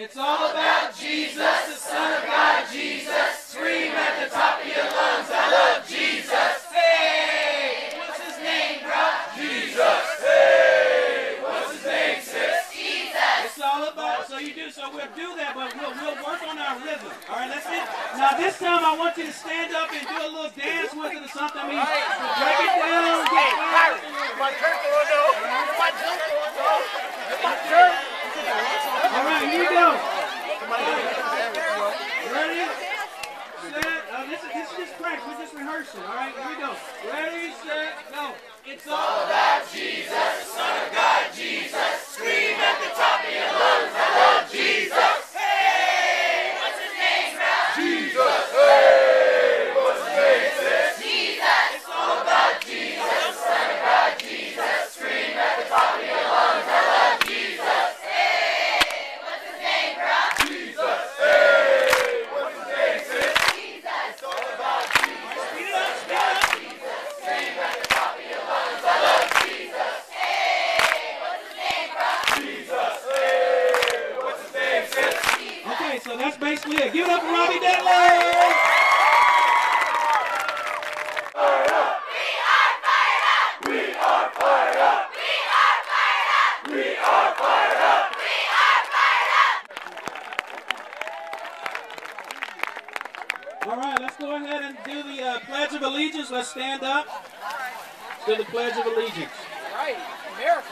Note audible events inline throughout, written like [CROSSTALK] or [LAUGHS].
It's all about Jesus, the Son of God, Jesus. Scream at the top of your lungs, I love Jesus. Hey, what's his name, bro? Jesus. Hey, what's his name, sis? Jesus. It's all about, so you do, so we'll do that, but we'll, we'll work on our rhythm. All right, let's it. Now this time I want you to stand up and do a little dance with it or something. I mean, Rehearsing. All right, here we go. Ready, set, go. It's all about Jesus, Son of God, Jesus. Scream at the top of your lungs. I love Jesus. Hey, what's his name, bro? Jesus. Hey, what's his name, sis? Jesus. It's all about Jesus, Son of God, Jesus. Scream at the top of your lungs. I love Jesus. Hey, what's his name, bro? Jesus. Hey, what's his name, sis? Jesus. It's all about Jesus. Speed it up, speed it up. Scream at the top of your lungs. I love Jesus. Hey, what's his name, bro? Jesus. Hey, what's his name, sis? Okay, so that's basically it. Give it up for Robbie Detley. All right, let's go ahead and do the uh, Pledge of Allegiance. Let's stand up. Do the Pledge of Allegiance. Right, America.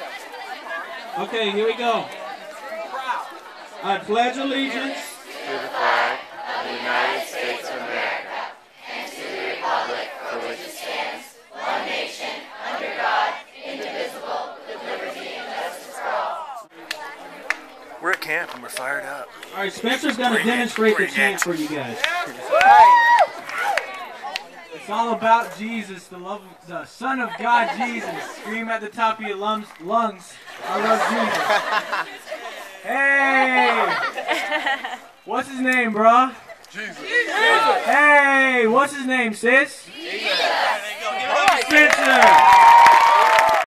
Okay, here we go. I pledge allegiance to the flag of the United States of America for which it stands, We're at camp and we're fired up. All right, Spencer's going to demonstrate the chant for you guys. It's all about Jesus, the love, of, the Son of God, Jesus. Scream at the top of your lungs. lungs. I love Jesus. [LAUGHS] Hey, [LAUGHS] what's his name, bro? Jesus. Hey, what's his name, sis? Jesus. Spencer.